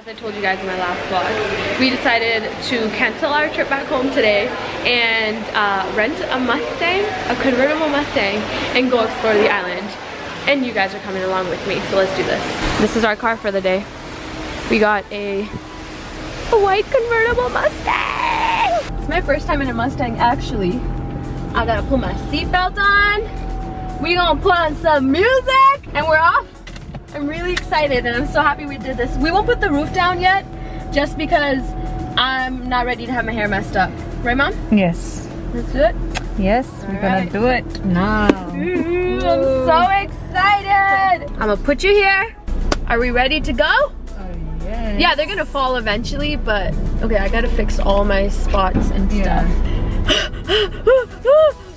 As I told you guys in my last vlog, we decided to cancel our trip back home today and uh, rent a Mustang, a convertible Mustang, and go explore the island. And you guys are coming along with me, so let's do this. This is our car for the day. We got a, a white convertible Mustang. It's my first time in a Mustang, actually. I gotta put my seatbelt on. We gonna put on some music, and we're off I'm really excited and I'm so happy we did this. We won't put the roof down yet just because I'm not ready to have my hair messed up. Right, Mom? Yes. Let's do it? Yes, All we're right. gonna do it now. Ooh, I'm so excited. I'm gonna put you here. Are we ready to go? Oh, yes. Yeah, they're gonna fall eventually, but okay, I gotta fix all my spots and stuff.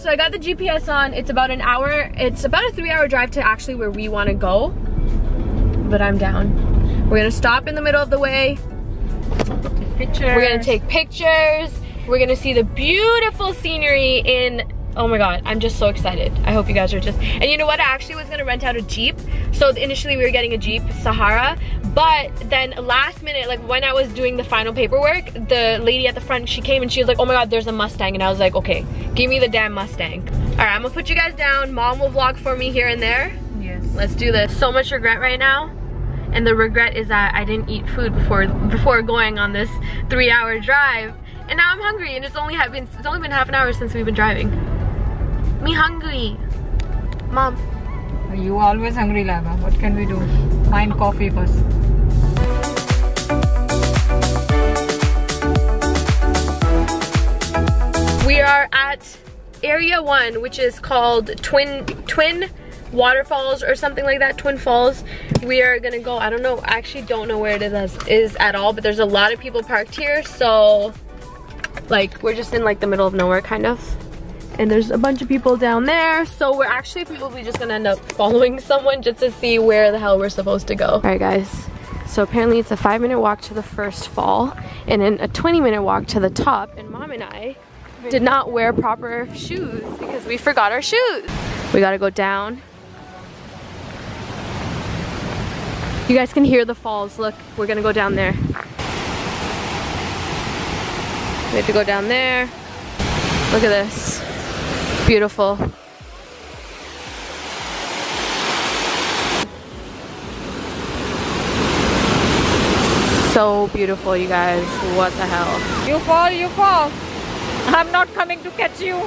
So I got the GPS on. It's about an hour. It's about a three hour drive to actually where we want to go. But I'm down. We're gonna stop in the middle of the way. Pictures. We're gonna take pictures. We're gonna see the beautiful scenery in Oh my god, I'm just so excited. I hope you guys are just, and you know what, I actually was gonna rent out a Jeep. So initially we were getting a Jeep Sahara, but then last minute, like when I was doing the final paperwork, the lady at the front, she came and she was like, oh my god, there's a Mustang. And I was like, okay, give me the damn Mustang. All right, I'm gonna put you guys down. Mom will vlog for me here and there. Yes. Let's do this. So much regret right now. And the regret is that I didn't eat food before before going on this three hour drive. And now I'm hungry and it's only been, it's only been half an hour since we've been driving. Me hungry. Mom. You always hungry, Laiba. What can we do? Find coffee first. We are at area one, which is called Twin Twin Waterfalls or something like that, Twin Falls. We are gonna go, I don't know, I actually don't know where it is, is at all, but there's a lot of people parked here, so like we're just in like the middle of nowhere kind of and there's a bunch of people down there. So we're actually probably just gonna end up following someone just to see where the hell we're supposed to go. All right guys. So apparently it's a five minute walk to the first fall and then a 20 minute walk to the top. And mom and I did not wear proper shoes because we forgot our shoes. We gotta go down. You guys can hear the falls. Look we're gonna go down there. We have to go down there. Look at this beautiful. So beautiful, you guys. What the hell? You fall, you fall. I'm not coming to catch you.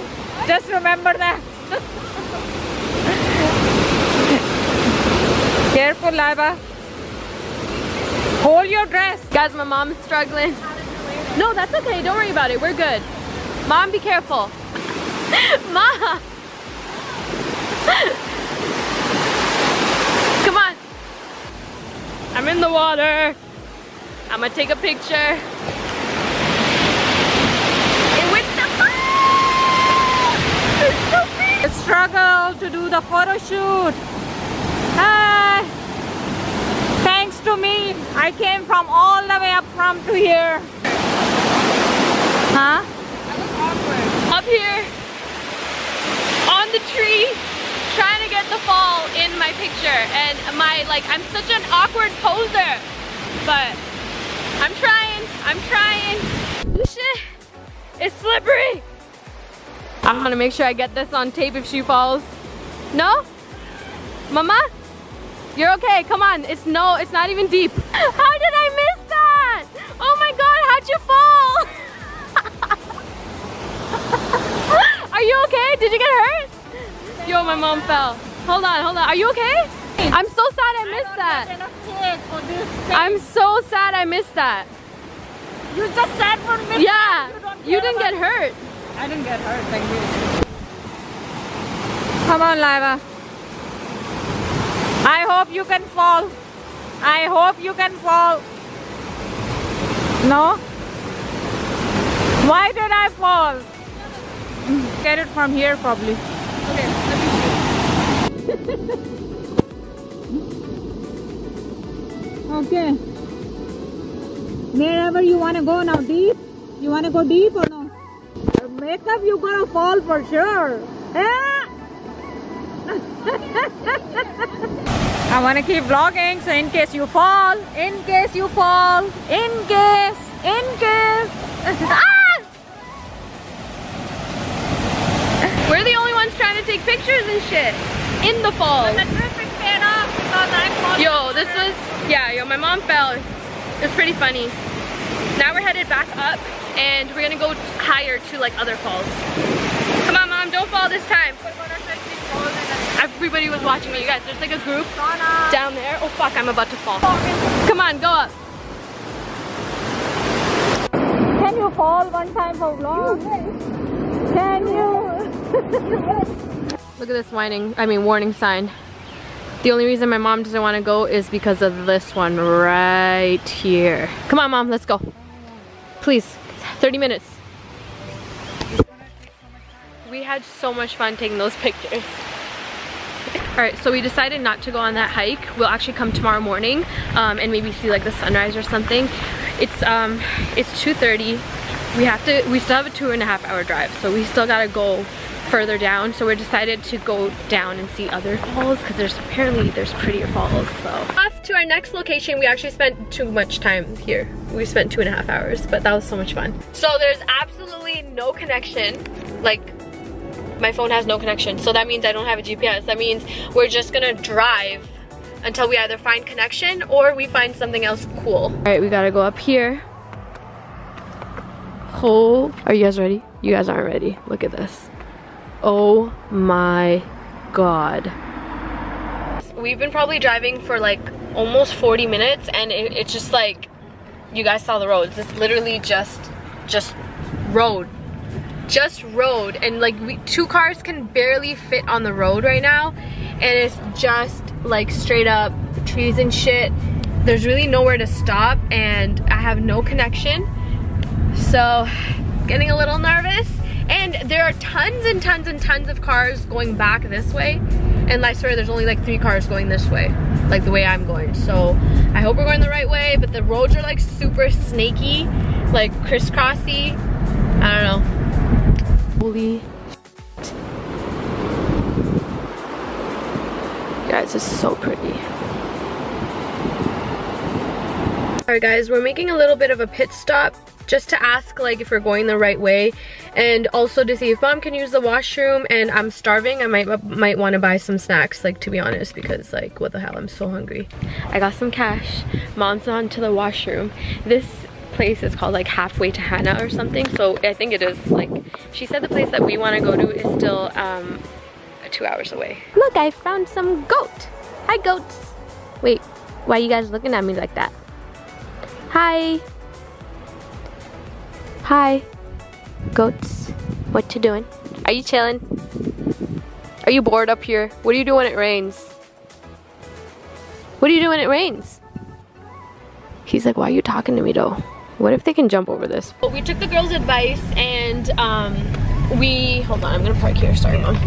Just remember that. Careful, Laiba. Hold your dress. Guys, my mom's struggling. No, that's okay. Don't worry about it. We're good. Mom, be careful. Ma! Come on. I'm in the water. I'm gonna take a picture. It went the The struggle to do the photo shoot. Ah, thanks to me, I came from all the way up from to here. Huh? Up here tree trying to get the fall in my picture. And my like I'm such an awkward poser but I'm trying I'm trying. This shit is slippery. I'm gonna make sure I get this on tape if she falls. No? Mama? You're okay come on. It's no it's not even deep. How did I miss that? Oh my god how'd you fall? Are you okay? Did you get hurt Yo, my mom fell. Hold on, hold on. Are you okay? I'm so sad I missed that. I'm so sad I missed that. You just sat for me. Yeah. You, you didn't get hurt. I didn't get hurt, thank you. Come on, Laiba. I hope you can fall. I hope you can fall. No? Why did I fall? Get it from here probably. Okay. Wherever you want to go now, deep? You want to go deep or no? Makeup, you gonna fall for sure. Ah! I want to keep vlogging, so in case you fall, in case you fall, in case, in case. trying to take pictures and shit in the falls. The trip is paid off because I'm. Yo, this was, yeah, yo, my mom fell. It's pretty funny. Now we're headed back up and we're gonna go higher to like other falls. Come on, mom, don't fall this time. Everybody was watching me, you guys. There's like a group down there. Oh fuck, I'm about to fall. Come on, go up. Can you fall one time for vlog? Can you? Look at this whining, I mean warning sign. The only reason my mom doesn't want to go is because of this one right here. Come on, mom, let's go. Please, 30 minutes. We had so much fun taking those pictures. All right, so we decided not to go on that hike. We'll actually come tomorrow morning um, and maybe see like the sunrise or something. It's um, it's 2.30. We have to, we still have a two and a half hour drive, so we still gotta go further down. So we're decided to go down and see other falls because there's apparently there's prettier falls, so. Off to our next location, we actually spent too much time here. We spent two and a half hours, but that was so much fun. So there's absolutely no connection, like my phone has no connection. So that means I don't have a GPS. That means we're just gonna drive until we either find connection or we find something else cool. All right, we gotta go up here. Oh, are you guys ready? You guys aren't ready. Look at this. Oh my God. We've been probably driving for like almost 40 minutes and it, it's just like, you guys saw the roads. It's literally just, just road. Just road. And like we, two cars can barely fit on the road right now and it's just like straight up trees and shit. There's really nowhere to stop and I have no connection. So getting a little nervous and there are tons and tons and tons of cars going back this way. And I swear there's only like three cars going this way like the way I'm going. So I hope we're going the right way but the roads are like super snaky like crisscrossy. I don't know. Holy Guys, it's so pretty. Alright guys, we're making a little bit of a pit stop just to ask like if we're going the right way and also to see if mom can use the washroom and I'm starving I might might want to buy some snacks like to be honest because like what the hell I'm so hungry I got some cash mom's on to the washroom this place is called like halfway to Hana or something. So I think it is like, she said the place that we want to go to is still um, two hours away. Look, I found some goat. Hi goats. Wait, why are you guys looking at me like that? Hi. Hi. Goats. What you doing? Are you chilling? Are you bored up here? What do you do when it rains? What do you do when it rains? He's like, why are you talking to me though? What if they can jump over this? Well, we took the girls' advice and um, we, hold on, I'm gonna park here, sorry mom.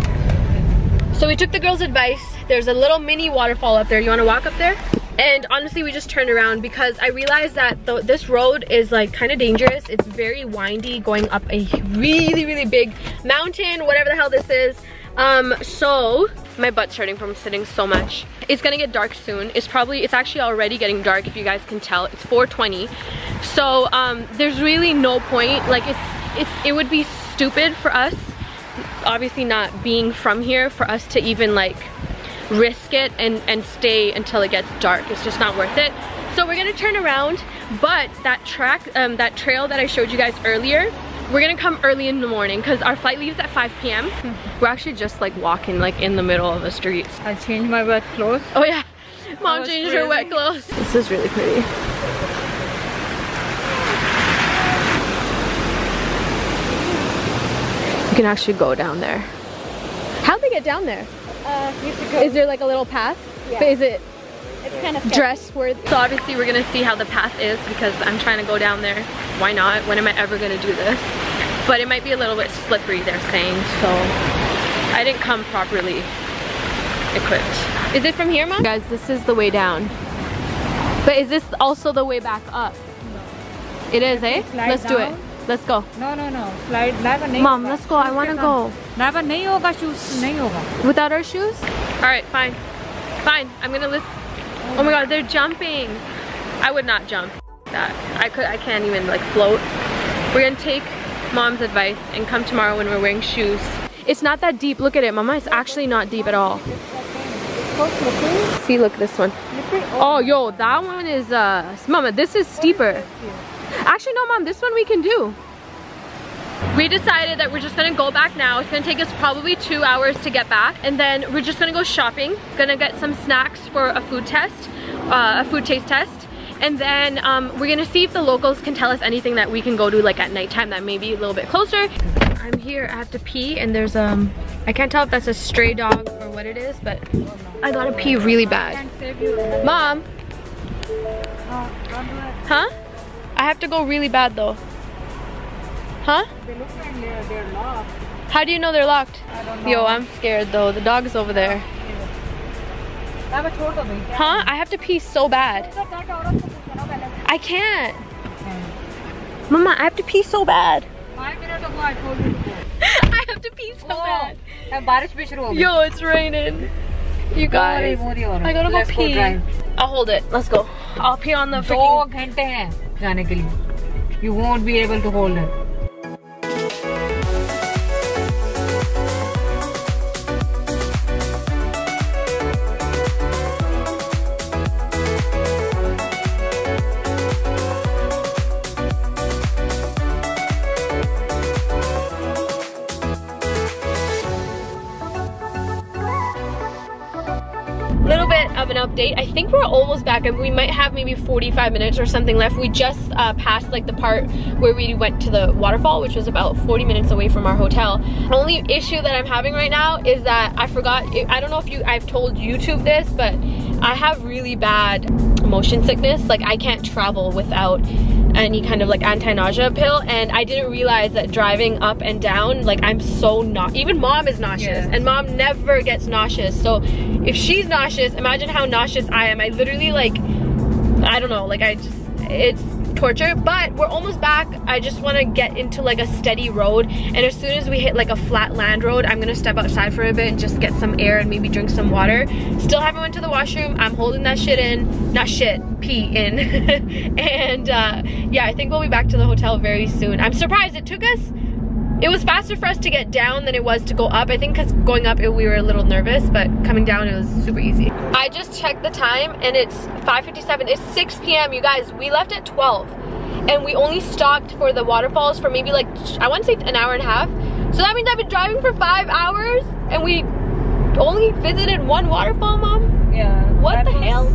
So we took the girls' advice. There's a little mini waterfall up there. You wanna walk up there? And honestly, we just turned around because I realized that the, this road is like kind of dangerous. It's very windy going up a really, really big mountain, whatever the hell this is. Um, so my butt's hurting from sitting so much. It's gonna get dark soon. It's probably, it's actually already getting dark if you guys can tell. It's 420. So um, there's really no point. Like it's, it's, it would be stupid for us, obviously not being from here, for us to even like risk it and, and stay until it gets dark. It's just not worth it. So we're gonna turn around, but that track, um, that trail that I showed you guys earlier, we're gonna come early in the morning because our flight leaves at 5 p.m. we're actually just like walking like in the middle of the streets. I changed my wet clothes. Oh yeah, mom changed her wet clothes. This is really pretty. You can actually go down there. How'd they get down there? Uh, is there like a little path? Yeah. But is it it's kind of dress worthy? So obviously we're gonna see how the path is because I'm trying to go down there. Why not? When am I ever gonna do this? But it might be a little bit slippery, they're saying, so I didn't come properly equipped. Is it from here, Mom? Guys, this is the way down. But is this also the way back up? No. It is, eh? Let's do it. Let's go. No, no, no. Slide like a Mom, let's go. I want to go. Never नहीं होगा shoes नहीं होगा Without our shoes? Alright, fine. Fine. I'm gonna list. Oh my god, they're jumping. I would not jump that. I could I can't even like float. We're gonna take mom's advice and come tomorrow when we're wearing shoes. It's not that deep. Look at it, mama. It's actually not deep at all. See, look this one. Oh, yo, that one is uh mama, this is steeper. Actually no mom, this one we can do. We decided that we're just gonna go back now. It's gonna take us probably two hours to get back. And then we're just gonna go shopping. Gonna get some snacks for a food test, uh, a food taste test. And then um, we're gonna see if the locals can tell us anything that we can go to like at nighttime that may be a little bit closer. I'm here, I have to pee and there's um, I can't tell if that's a stray dog or what it is, but I gotta pee really bad. Mom, huh? I have to go really bad though. Huh? They look like they're, they're locked. How do you know they're locked? I don't know. Yo, I'm scared though. The dog is over there. Huh? I have to pee so bad. I can't. Mama, I have to pee so bad. Five minutes ago, I told you to. I have to pee so bad. Yo, it's raining. You guys, I gotta go pee. I'll hold it. Let's go. I'll pee on the freaking... You won't be able to hold it. Update. I think we're almost back and we might have maybe 45 minutes or something left. We just uh, passed like the part where we went to the waterfall, which was about 40 minutes away from our hotel. The only issue that I'm having right now is that I forgot, I don't know if you, I've told YouTube this, but I have really bad motion sickness. Like I can't travel without any kind of like anti-nausea pill and I didn't realize that driving up and down like I'm so not even mom is nauseous Yes. and mom never gets nauseous so if she's nauseous imagine how nauseous I am I literally like I don't know like I just it's torture but we're almost back. I just want to get into like a steady road and as soon as we hit like a flat land road I'm gonna step outside for a bit and just get some air and maybe drink some water. Still haven't went to the washroom. I'm holding that shit in not shit pee in. And uh, yeah I think we'll be back to the hotel very soon. I'm surprised it took us it was faster for us to get down than it was to go up. I think because going up it, we were a little nervous, but coming down it was super easy. I just checked the time and it's 5.57. It's 6 p.m. You guys, we left at 12 and we only stopped for the waterfalls for maybe like, I want to say an hour and a half. So that means I've been driving for five hours and we only visited one waterfall, mom? Yeah. What the hell?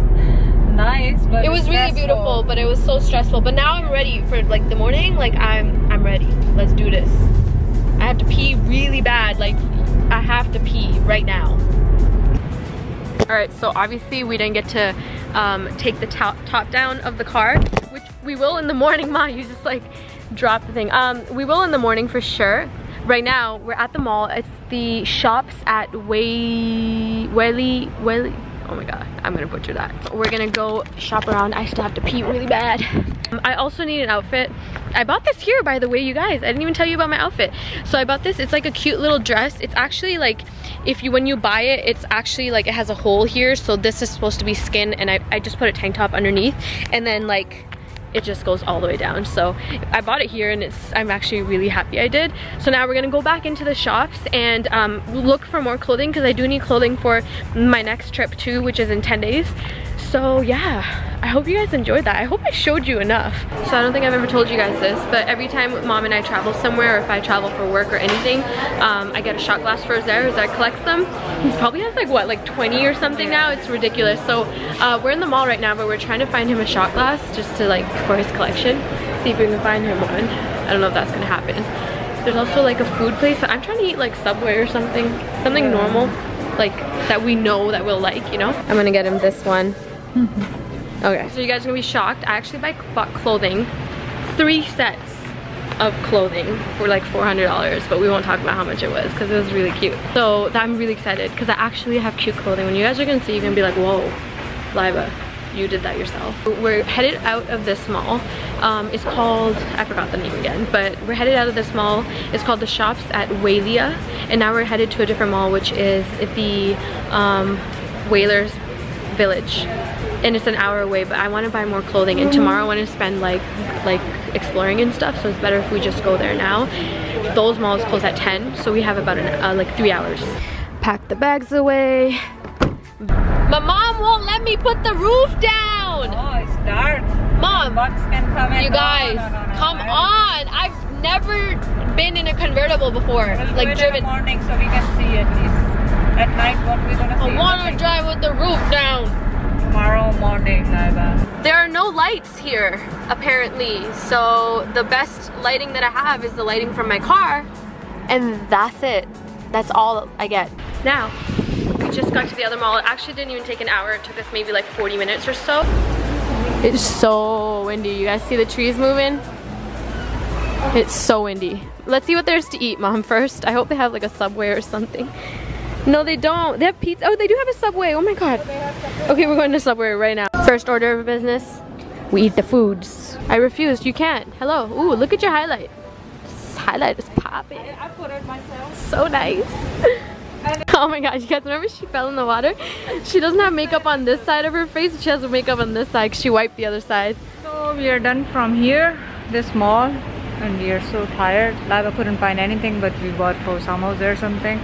Nice, but It was really stressful. beautiful, but it was so stressful. But now I'm ready for like the morning. Like I'm, I'm ready. Let's do this. I have to pee really bad. Like I have to pee right now. All right, so obviously we didn't get to um, take the top, top down of the car, which we will in the morning. Ma, you just like dropped the thing. Um, we will in the morning for sure. Right now, we're at the mall. It's the shops at Way, Welly, Welly. Oh my god, I'm gonna butcher that. We're gonna go shop around. I still have to pee really bad. I also need an outfit. I bought this here, by the way, you guys. I didn't even tell you about my outfit. So I bought this. It's like a cute little dress. It's actually like, if you when you buy it, it's actually like it has a hole here. So this is supposed to be skin, and I, I just put a tank top underneath, and then like it just goes all the way down. So I bought it here and it's I'm actually really happy I did. So now we're gonna go back into the shops and um, look for more clothing because I do need clothing for my next trip too which is in 10 days so yeah I hope you guys enjoyed that. I hope I showed you enough. So I don't think I've ever told you guys this but every time mom and I travel somewhere or if I travel for work or anything um, I get a shot glass for Uzair Uzair collects them. He probably has like what like 20 or something now? It's ridiculous. So uh, we're in the mall right now but we're trying to find him a shot glass just to like for his collection. See if we can find him one. I don't know if that's gonna happen. There's also like a food place I'm trying to eat like Subway or something. Something normal like that we know that we'll like you know? I'm gonna get him this one okay so you guys are gonna be shocked I actually bought clothing three sets of clothing for like $400 but we won't talk about how much it was because it was really cute so I'm really excited because I actually have cute clothing when you guys are gonna see you're gonna be like whoa Laiba you did that yourself. We're headed out of this mall. Um, it's called, I forgot the name again, but we're headed out of this mall. It's called the Shops at Wailea. And now we're headed to a different mall, which is the um, Whalers Village. And it's an hour away, but I want to buy more clothing. And tomorrow I want to spend like, like exploring and stuff. So it's better if we just go there now. Those malls close at 10, so we have about an, uh, like three hours. Pack the bags away. My mom won't let me put the roof down. Oh, it's dark. Mom, Bugs can come in. you guys, no, no, no, come on. I've never been in a convertible before. We'll like it driven. morning so we can see at least. At night, what we're gonna see. I want to Nothing. drive with the roof down. Tomorrow morning, Naiba. There are no lights here, apparently. So the best lighting that I have is the lighting from my car. And that's it. That's all I get. Now, we just got to the other mall. It actually didn't even take an hour. It took us maybe like 40 minutes or so. It's so windy. You guys see the trees moving? It's so windy. Let's see what there's to eat, Mom, first. I hope they have like a Subway or something. No, they don't. They have pizza. Oh, they do have a Subway. Oh my God. Okay, we're going to Subway right now. First order of business, we eat the foods. I refused. You can't. Hello. Ooh, look at your highlight. This highlight is popping. I put it myself. So nice. Oh my god, you guys remember she fell in the water? She doesn't have makeup on this side of her face, she has makeup on this side she wiped the other side. So we are done from here, this mall, and we are so tired. Laiba couldn't find anything, but we bought for samosa or something.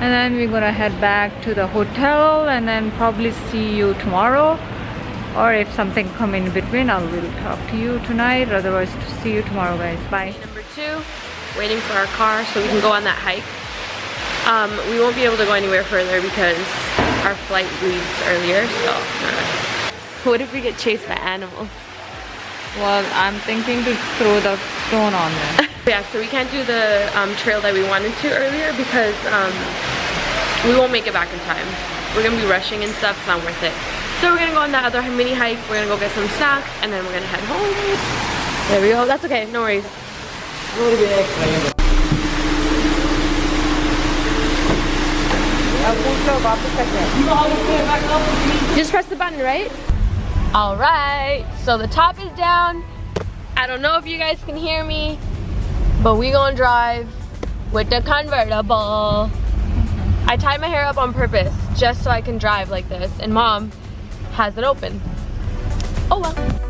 And then we're gonna head back to the hotel and then probably see you tomorrow. Or if something come in between, I will talk to you tonight. Otherwise, see you tomorrow, guys. Bye. Number two, waiting for our car so we can go on that hike. Um, we won't be able to go anywhere further because our flight leaves earlier, so. uh, What if we get chased by animals? Well, I'm thinking to throw the stone on them. Yeah, so we can't do the um, trail that we wanted to earlier because um, we won't make it back in time. We're gonna be rushing and stuff, it's not worth it. So we're gonna go on that other mini hike, we're gonna go get some snacks, and then we're gonna head home. There we go, that's okay, no worries. Just press the button, right? All right, so the top is down. I don't know if you guys can hear me, but we gonna drive with the convertible. I tied my hair up on purpose just so I can drive like this, and mom has it open. Oh well.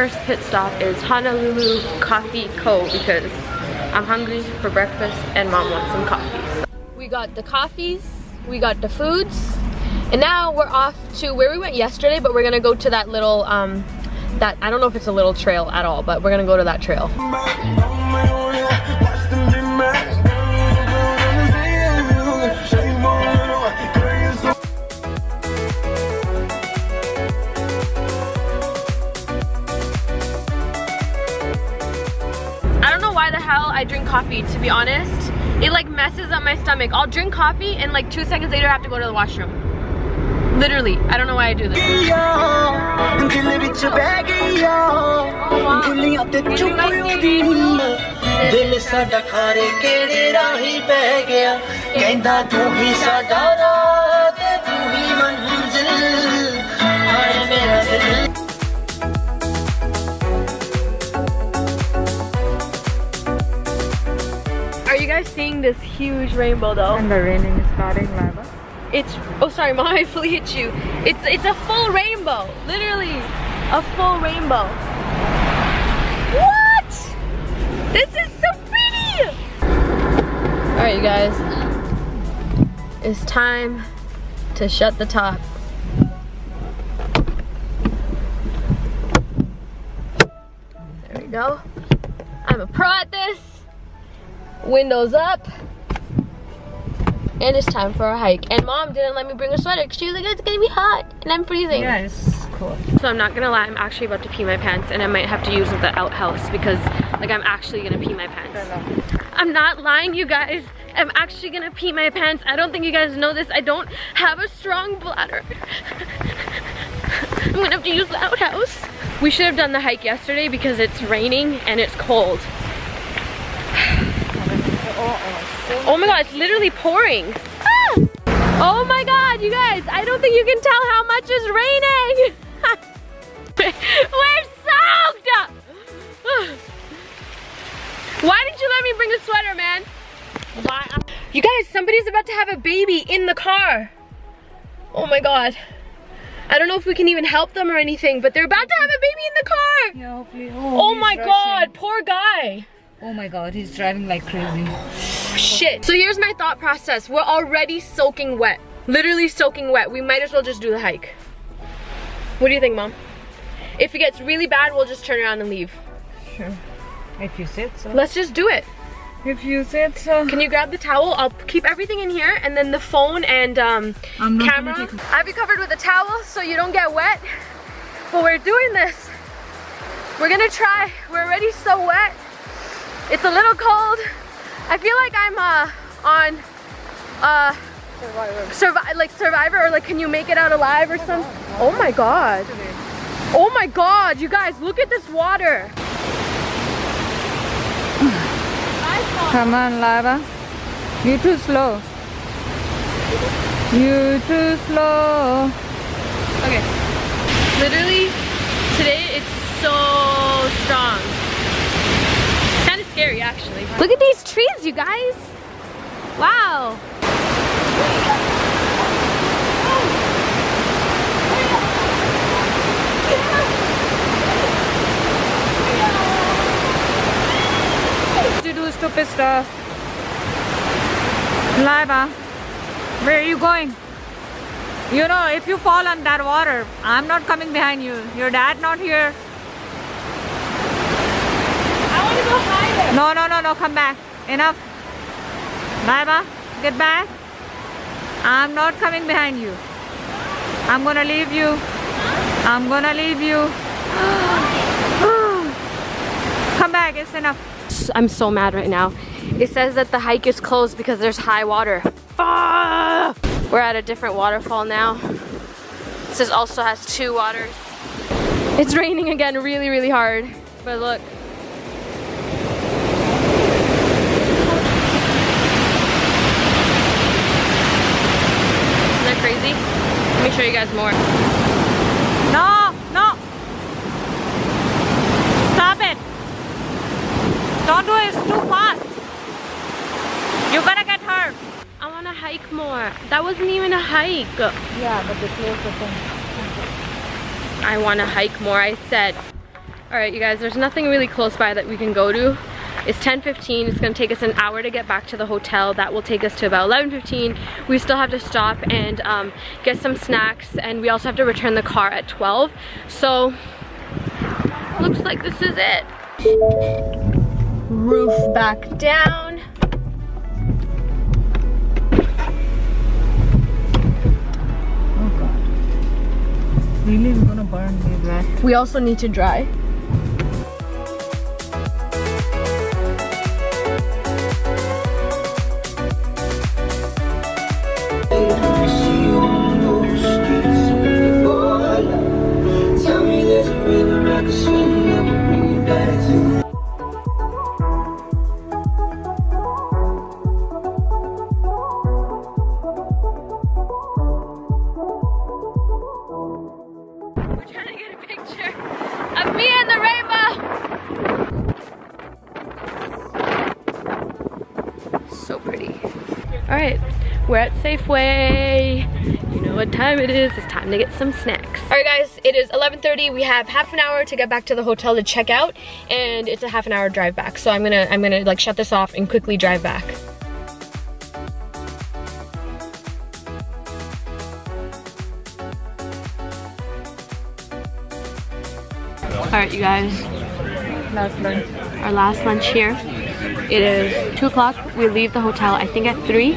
First pit stop is Honolulu Coffee Co. because I'm hungry for breakfast and mom wants some coffee. We got the coffees, we got the foods, and now we're off to where we went yesterday, but we're gonna go to that little, um, that, I don't know if it's a little trail at all, but we're gonna go to that trail. how I drink coffee, to be honest. It like messes up my stomach. I'll drink coffee and like two seconds later I have to go to the washroom. Literally, I don't know why I do this. Oh, wow. Are seeing this huge rainbow though? And the raining is starting, Laiba. It's oh sorry, mom, I fully hit you. It's it's a full rainbow. Literally a full rainbow. What? This is so pretty! Alright you guys. It's time to shut the top. There we go. I'm a pro at this. Windows up. And it's time for a hike. And mom didn't let me bring a sweater because she was like, it's gonna be hot. And I'm freezing. Yes. cool. So I'm not gonna lie, I'm actually about to pee my pants and I might have to use the outhouse because like I'm actually gonna pee my pants. I'm not lying you guys. I'm actually gonna pee my pants. I don't think you guys know this. I don't have a strong bladder. I'm gonna have to use the outhouse. We should have done the hike yesterday because it's raining and it's cold. Oh my god, it's literally pouring. Ah! Oh my god, you guys, I don't think you can tell how much is raining. We're soaked! Why didn't you let me bring a sweater, man? You guys, somebody's about to have a baby in the car. Oh my god. I don't know if we can even help them or anything, but they're about to have a baby in the car. Yeah, hopefully. Oh he's my rushing. god, poor guy. Oh my god, he's driving like crazy. Shit. So here's my thought process. We're already soaking wet. Literally soaking wet. We might as well just do the hike. What do you think, mom? If it gets really bad, we'll just turn around and leave. Sure. If you said so. Let's just do it. If you said so. Can you grab the towel? I'll keep everything in here and then the phone and um, I'm not camera. gonna take- I have you covered with a towel so you don't get wet. But we're doing this. We're gonna try. We're already so wet. It's a little cold. I feel like I'm uh, on uh, Survi like Survivor or like Can You Make It Out Alive or something. Oh my God. Oh my God, you guys, look at this water. Come on, Laiba. You're too slow. You're too slow. Okay. Literally, today it's so strong. Kind of scary, actually. Look at these trees, you guys. Wow. To do stupid stuff. Laiba, where are you going? You know, if you fall on that water, I'm not coming behind you. Your dad not here. I want to go higher. No, no, no, no, come back. Enough. Laiba, get back. I'm not coming behind you. I'm gonna leave you. I'm gonna leave you. come back, it's enough. I'm so mad right now. It says that the hike is closed because there's high water. Ah! We're at a different waterfall now. This also has two waters. It's raining again really, really hard. But look. Isn't that crazy? Me show you guys more. No, no. Stop it. Don't do it, it's too fast. You're gonna get hurt. I want to hike more. That wasn't even a hike. Yeah, but the closer thing. I want to hike more, I said. All right, you guys, there's nothing really close by that we can go to. It's 10.15, it's gonna take us an hour to get back to the hotel. That will take us to about 11.15. We still have to stop and um, get some snacks and we also have to return the car at 12. So, looks like this is it. Roof back down. Oh god. Really, we're gonna burn the breath. We also need to dry. So pretty. All right, we're at Safeway. You know what time it is. It's time to get some snacks. All right, guys, it is 11:30. We have half an hour to get back to the hotel to check out, and it's a half an hour drive back. So I'm gonna I'm gonna like shut this off and quickly drive back. All right, you guys, Last lunch. our last lunch here. It is two o'clock. We leave the hotel, I think at three.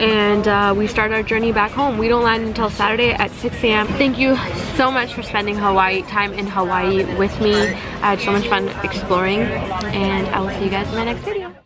and uh, we start our journey back home. We don't land until Saturday at 6 a.m. Thank you so much for spending Hawaii time in Hawaii with me. I had so much fun exploring and I will see you guys in my next video.